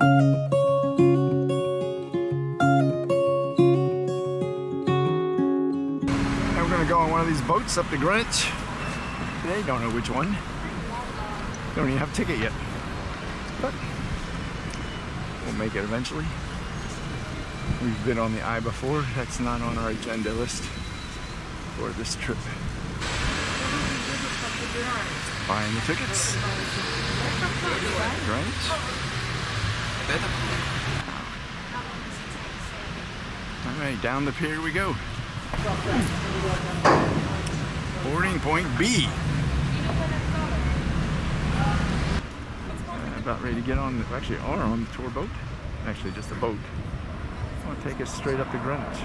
Now we're gonna go on one of these boats up to Greenwich. They don't know which one. Don't even have a ticket yet. But we'll make it eventually. We've been on the eye before. That's not on our agenda list for this trip. Buying the tickets. Greenwich. All right, down the pier we go. Boarding point B. Uh, about ready to get on, we actually are on the tour boat. Actually, just a boat. It's to take us straight up to Greenwich.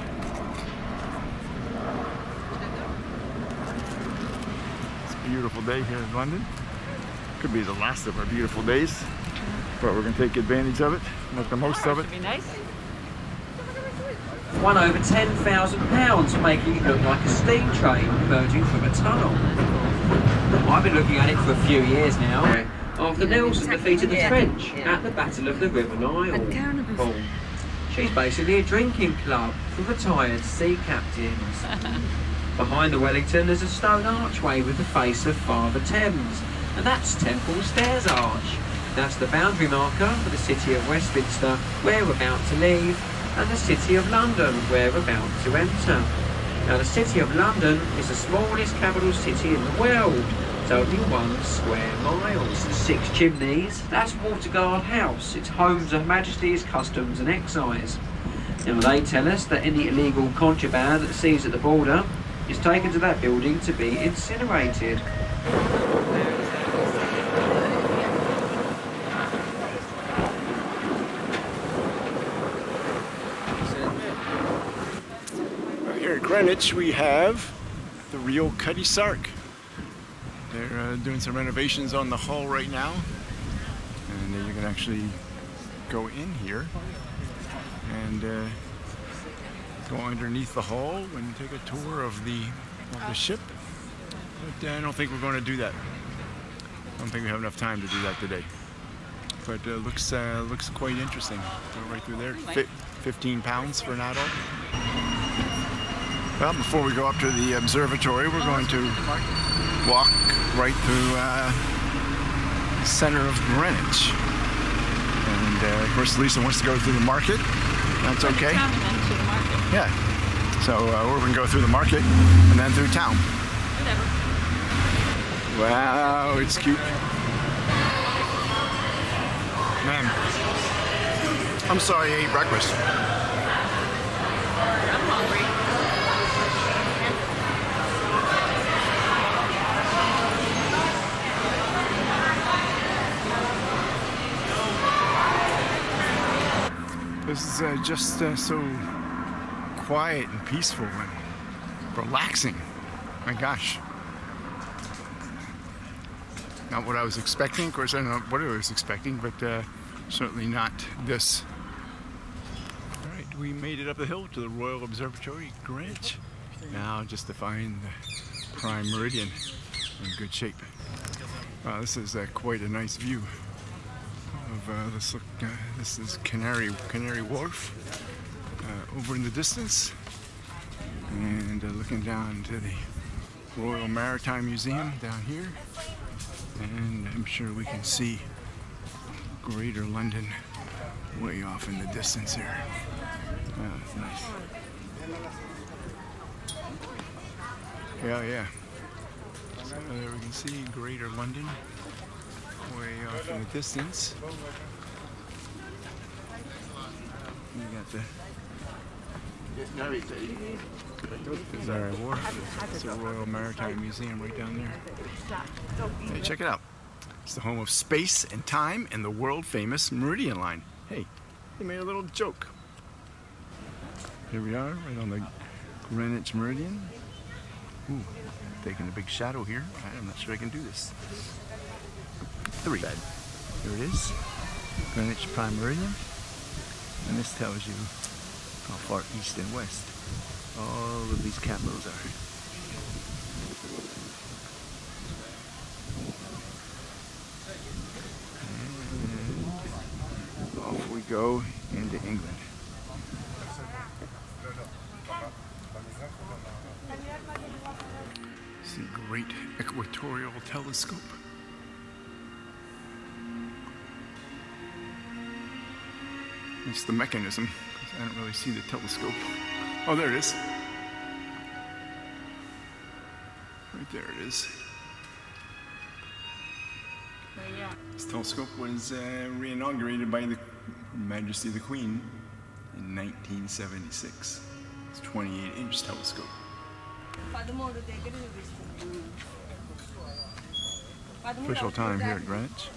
It's a beautiful day here in London. Could be the last of our beautiful days, but we're going to take advantage of it, make the most of it. Be nice. won over £10,000 making it look like a steam train emerging from a tunnel. I've been looking at it for a few years now. After Nelson defeated the Yeah. French Yeah. at the Battle of the River Nile. A cannabis. Paul. She's basically a drinking club for retired sea captains. Behind the Wellington there's a stone archway with the face of Father Thames, and that's Temple Stairs Arch. That's the boundary marker for the city of Westminster, where we're about to leave, and the city of London, where we're about to enter. Now the city of London is the smallest capital city in the world. It's only one square miles. Six chimneys, that's Waterguard House. It's home to Majesty's Customs and Excise. Now they tell us that any illegal contraband that's seized at the border is taken to that building to be incinerated. Here we have the real Cutty Sark. They're uh, doing some renovations on the hull right now, and uh, you can actually go in here and uh, go underneath the hull and take a tour of the of the ship. But uh, I don't think we're going to do that. I don't think we have enough time to do that today. But uh, looks uh, looks quite interesting. Go right through there. Fi 15 pounds for an adult. Well, before we go up to the observatory, we're going to walk right through uh, center of Greenwich. And uh, of course, Lisa wants to go through the market. That's okay. Town and then to the market. Yeah. So uh, we're going to go through the market and then through town. Whatever. Wow, it's cute. Man, I'm sorry I ate breakfast. I'm hungry. This is uh, just uh, so quiet and peaceful and relaxing. My gosh. Not what I was expecting. Of course, I don't know what I was expecting, but uh, certainly not this. All right, we made it up the hill to the Royal Observatory, Greenwich. Now, just to find the prime meridian in good shape. Wow, this is uh, quite a nice view uh, this look. Uh, this is Canary Canary Wharf uh, over in the distance, and uh, looking down to the Royal Maritime Museum down here, and I'm sure we can see Greater London way off in the distance here. Oh, nice. Yeah, yeah. So there we can see Greater London way off in the distance. You got the Zara Wharf. It's the Royal Maritime Museum right down there. Hey, check it out. It's the home of space and time and the world famous Meridian Line. Hey, they made a little joke. Here we are, right on the Greenwich Meridian. Ooh, taking a big shadow here. I'm not sure I can do this. Three. Bed. Here it is. Greenwich Prime Meridian. And this tells you how far east and west all of these capitals are. And off we go into England. It's the Great Equatorial Telescope. It's the mechanism. I don't really see the telescope. Oh, there it is. Right there it is. This telescope was uh, re-inaugurated by the Majesty the Queen in 1976. It's a 28-inch telescope. Official time here at Greenwich.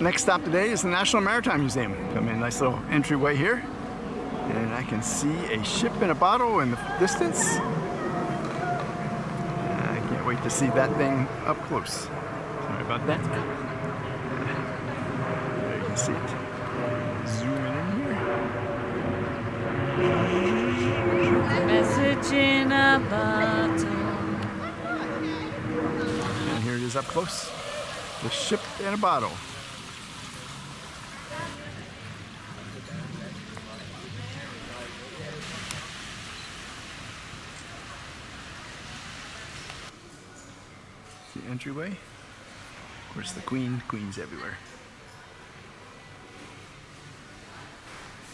Next stop today is the National Maritime Museum. Come in, nice little entryway here. And I can see a ship in a bottle in the distance. I can't wait to see that thing up close. Sorry about that. There you can see it. Zooming in here. Message in a bottle. And here it is up close. The ship in a bottle. Entryway. Of course, the queen. Queen's everywhere.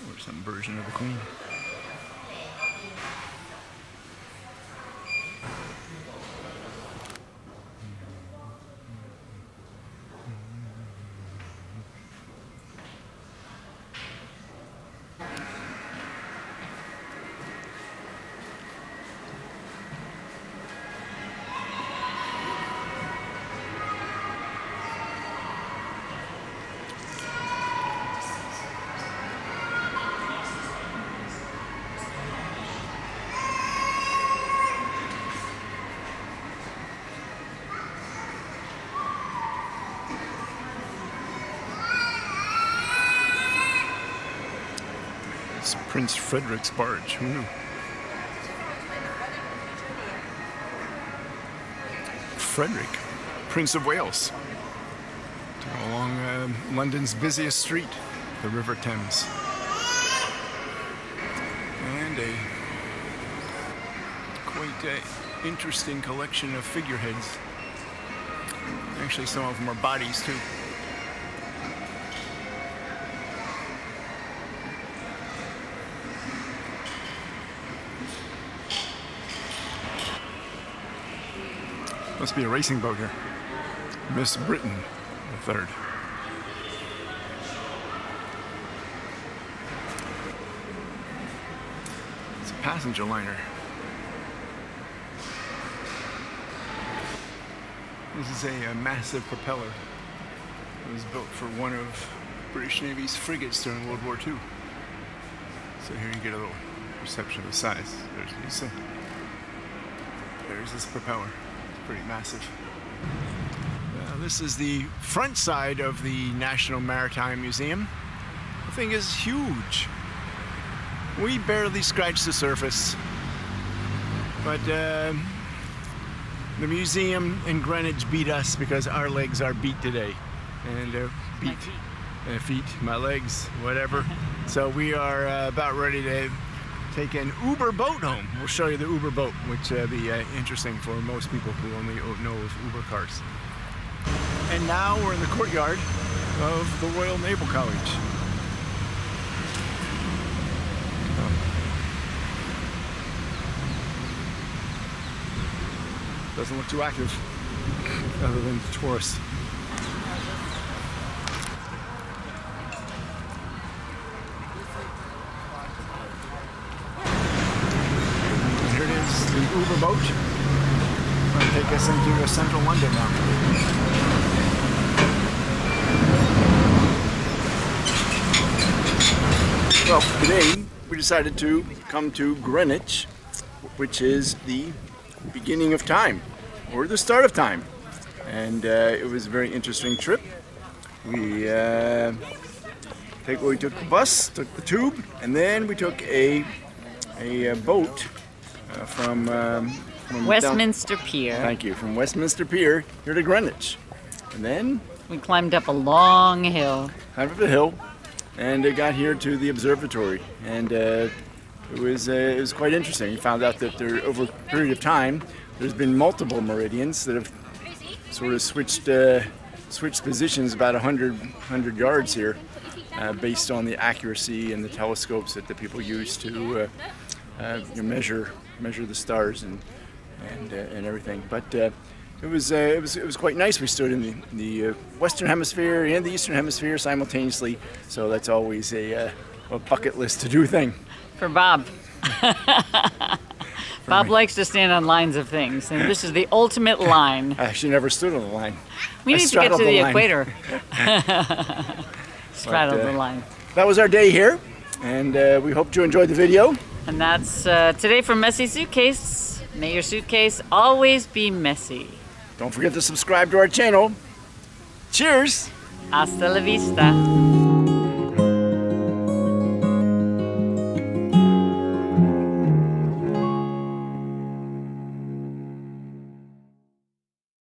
Or some version of the queen. It's Prince Frederick's barge. Who knew? Frederick, Prince of Wales, along uh, London's busiest street, the River Thames. And a quite uh, interesting collection of figureheads. Actually, some of them are bodies too. Must be a racing boat here. Miss Britain, the third. It's a passenger liner. This is a, a massive propeller. It was built for one of British Navy's frigates during World War II. So here you get a little perception of the size. There's Lisa. There's this propeller pretty massive. Uh, this is the front side of the National Maritime Museum. The thing is huge. We barely scratched the surface, but uh, the museum in Greenwich beat us because our legs are beat today, and uh, beat My uh, feet, my legs, whatever. so we are uh, about ready to take an Uber boat home. We'll show you the Uber boat, which uh, be uh, interesting for most people who only know of Uber cars. And now we're in the courtyard of the Royal Naval College. Doesn't look too active, other than the tourists. Here it is, boat. Going to take us into central London now. Well, today we decided to come to Greenwich, which is the beginning of time, or the start of time. And uh, it was a very interesting trip. We uh, take, we took the bus, took the tube, and then we took a a uh, boat uh, from, um, from down- Westminster Pier. thank you from Westminster Pier here to Greenwich, and then We climbed up a long hill. climbed up a hill, and uh, got here to the observatory, and uh, it was uh, it was quite interesting. We found out that there over a period of time, there's been multiple meridians that have sort of switched uh, switched positions about 100 100 yards here, uh, based on the accuracy and the telescopes that the people use to uh, uh, measure measure the stars and and uh, and everything. But uh, it was uh, it was it was quite nice. We stood in the, the uh, western hemisphere and the eastern hemisphere simultaneously, so that's always a, uh, a bucket list to do thing. For Bob. Bob likes to stand on lines of things, and this is the ultimate line. I actually never stood on the line. We I need to get to the the equator. Straddle uh, the line. That was our day here, and uh, we hope you enjoyed the video. And that's uh, today from Messy Suitcase. May your suitcase always be messy. Don't forget to subscribe to our channel. Cheers! Hasta la vista.